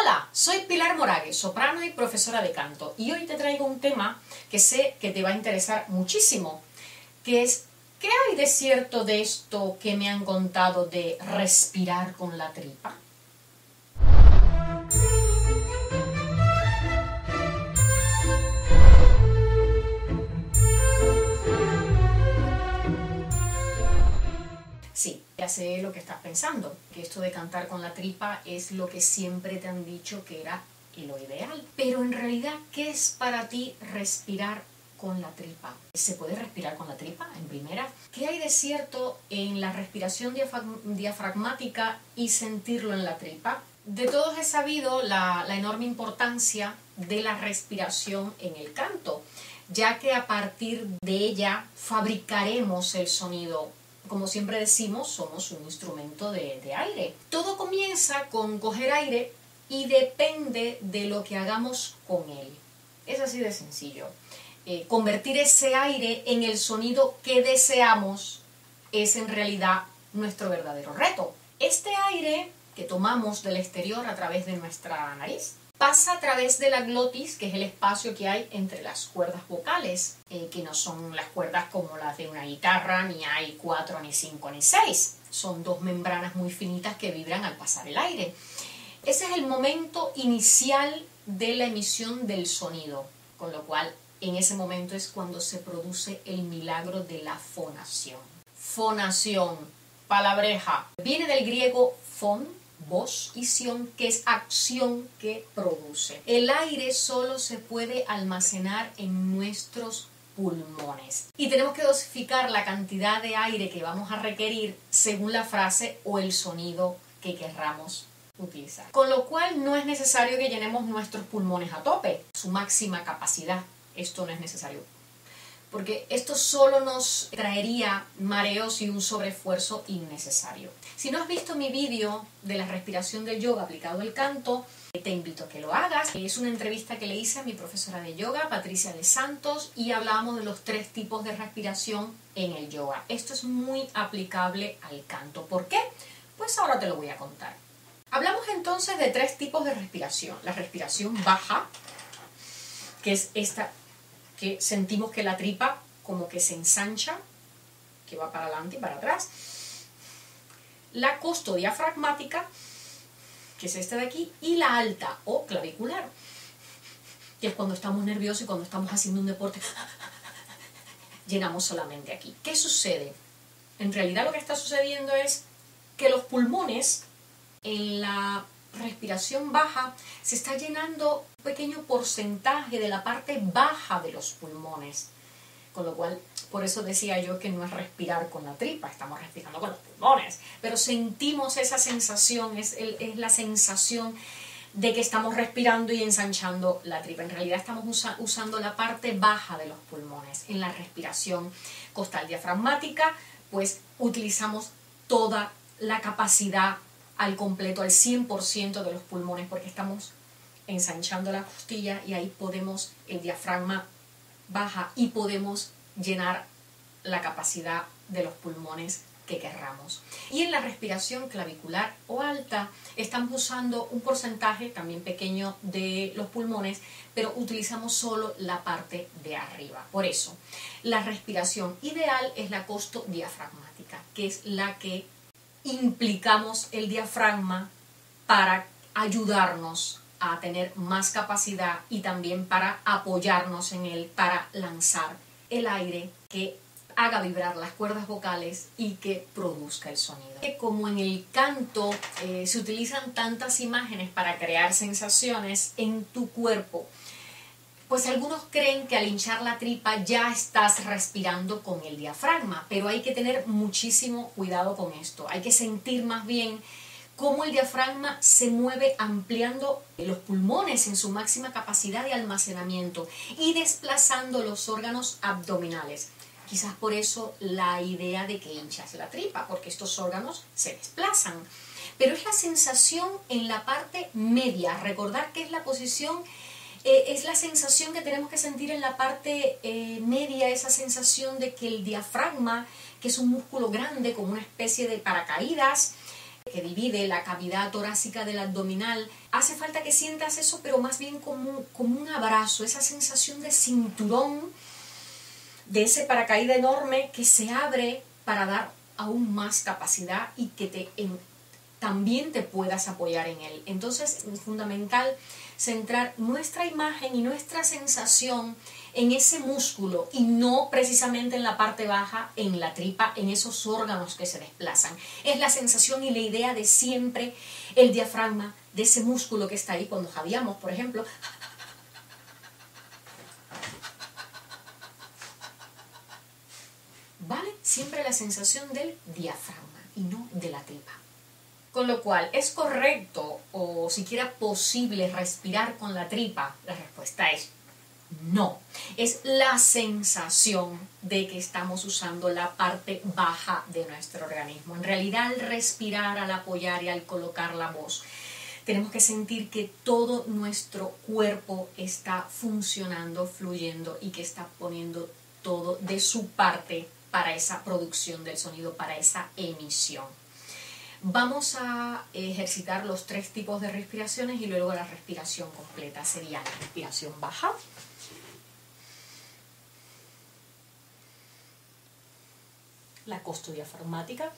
Hola, soy Pilar Morague, soprano y profesora de canto, y hoy te traigo un tema que sé que te va a interesar muchísimo, que es ¿qué hay de cierto de esto que me han contado de respirar con la tripa? Sé lo que estás pensando, que esto de cantar con la tripa es lo que siempre te han dicho que era lo ideal. Pero en realidad, ¿qué es para ti respirar con la tripa? ¿Se puede respirar con la tripa en primera? ¿Qué hay de cierto en la respiración diafragmática y sentirlo en la tripa? De todos he sabido la enorme importancia de la respiración en el canto, ya que a partir de ella fabricaremos el sonido como siempre decimos, somos un instrumento de, aire. Todo comienza con coger aire y depende de lo que hagamos con él. Es así de sencillo. Eh, convertir ese aire en el sonido que deseamos es en realidad nuestro verdadero reto. Este aire que tomamos del exterior a través de nuestra nariz pasa a través de la glotis, que es el espacio que hay entre las cuerdas vocales, eh, que no son las cuerdas como las de una guitarra, ni hay cuatro, ni cinco, ni seis. Son dos membranas muy finitas que vibran al pasar el aire. Ese es el momento inicial de la emisión del sonido, con lo cual en ese momento es cuando se produce el milagro de la fonación. Fonación, palabreja, viene del griego fon, voz y sion, que es acción que produce. El aire solo se puede almacenar en nuestros pulmones. Y tenemos que dosificar la cantidad de aire que vamos a requerir según la frase o el sonido que querramos utilizar. Con lo cual no es necesario que llenemos nuestros pulmones a tope, su máxima capacidad. Esto no es necesario porque esto solo nos traería mareos y un sobreesfuerzo innecesario. Si no has visto mi vídeo de la respiración del yoga aplicado al canto, te invito a que lo hagas. Es una entrevista que le hice a mi profesora de yoga, Patricia de Santos, y hablamos de los tres tipos de respiración en el yoga. Esto es muy aplicable al canto. ¿Por qué? Pues ahora te lo voy a contar. Hablamos entonces de tres tipos de respiración. La respiración baja, que es esta que sentimos que la tripa como que se ensancha, que va para adelante y para atrás. La costodiafragmática, que es esta de aquí, y la alta o clavicular, que es cuando estamos nerviosos y cuando estamos haciendo un deporte, llenamos solamente aquí. ¿Qué sucede? En realidad lo que está sucediendo es que los pulmones en la respiración baja, se está llenando un pequeño porcentaje de la parte baja de los pulmones. Con lo cual, por eso decía yo que no es respirar con la tripa, estamos respirando con los pulmones, pero sentimos esa sensación, es, es la sensación de que estamos respirando y ensanchando la tripa. En realidad estamos usando la parte baja de los pulmones. En la respiración costal diafragmática, pues utilizamos toda la capacidad al completo, al 100% de los pulmones, porque estamos ensanchando la costilla y ahí podemos, el diafragma baja y podemos llenar la capacidad de los pulmones que querramos. Y en la respiración clavicular o alta estamos usando un porcentaje también pequeño de los pulmones, pero utilizamos solo la parte de arriba. Por eso, la respiración ideal es la costo diafragmática, que es la que implicamos el diafragma para ayudarnos a tener más capacidad y también para apoyarnos en él para lanzar el aire que haga vibrar las cuerdas vocales y que produzca el sonido. Como en el canto eh, se utilizan tantas imágenes para crear sensaciones en tu cuerpo, pues algunos creen que al hinchar la tripa ya estás respirando con el diafragma, pero hay que tener muchísimo cuidado con esto. Hay que sentir más bien cómo el diafragma se mueve ampliando los pulmones en su máxima capacidad de almacenamiento y desplazando los órganos abdominales. Quizás por eso la idea de que hinchas la tripa, porque estos órganos se desplazan. Pero es la sensación en la parte media, recordar que es la posición eh, es la sensación que tenemos que sentir en la parte eh, media, esa sensación de que el diafragma, que es un músculo grande, como una especie de paracaídas, que divide la cavidad torácica del abdominal, hace falta que sientas eso, pero más bien como, como un abrazo, esa sensación de cinturón, de ese paracaídas enorme que se abre para dar aún más capacidad y que te, también te puedas apoyar en él. Entonces es fundamental centrar nuestra imagen y nuestra sensación en ese músculo y no precisamente en la parte baja, en la tripa, en esos órganos que se desplazan. Es la sensación y la idea de siempre el diafragma, de ese músculo que está ahí cuando javiamos, por ejemplo. ¿Vale? Siempre la sensación del diafragma y no de la tripa. Con lo cual, ¿es correcto o siquiera posible respirar con la tripa? La respuesta es no. Es la sensación de que estamos usando la parte baja de nuestro organismo. En realidad, al respirar, al apoyar y al colocar la voz, tenemos que sentir que todo nuestro cuerpo está funcionando, fluyendo y que está poniendo todo de su parte para esa producción del sonido, para esa emisión. Vamos a ejercitar los tres tipos de respiraciones y luego la respiración completa. Sería la respiración baja, la costodiafragmática,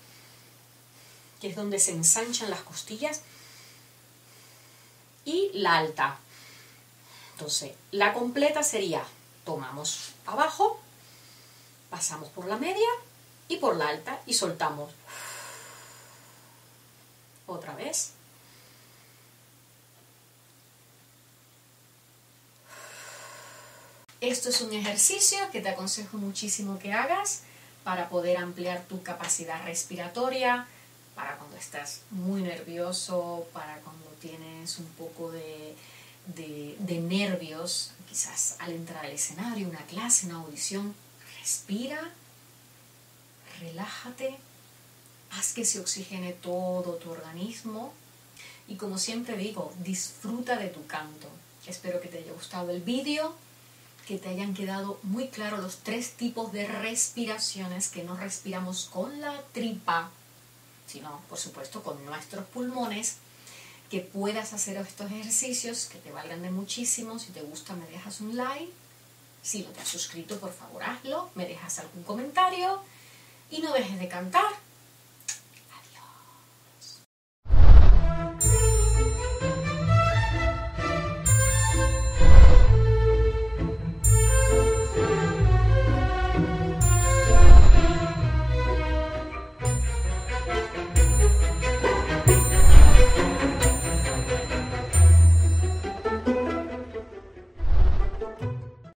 que es donde se ensanchan las costillas, y la alta. Entonces, la completa sería, tomamos abajo, pasamos por la media y por la alta y soltamos otra vez. Esto es un ejercicio que te aconsejo muchísimo que hagas para poder ampliar tu capacidad respiratoria, para cuando estás muy nervioso, para cuando tienes un poco de, de, nervios, quizás al entrar al escenario, una clase, una audición, respira, relájate haz que se oxigene todo tu organismo. Y como siempre digo, disfruta de tu canto. Espero que te haya gustado el vídeo, que te hayan quedado muy claros los tres tipos de respiraciones que no respiramos con la tripa, sino por supuesto con nuestros pulmones, que puedas hacer estos ejercicios que te valgan de muchísimo. Si te gusta me dejas un like, si no te has suscrito por favor hazlo, me dejas algún comentario. Y no dejes de cantar